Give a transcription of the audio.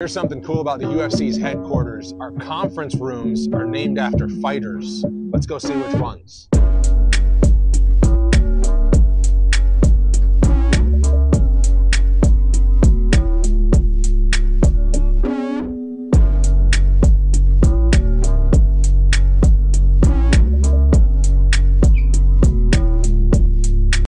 Here's something cool about the UFC's headquarters. Our conference rooms are named after fighters. Let's go see which ones.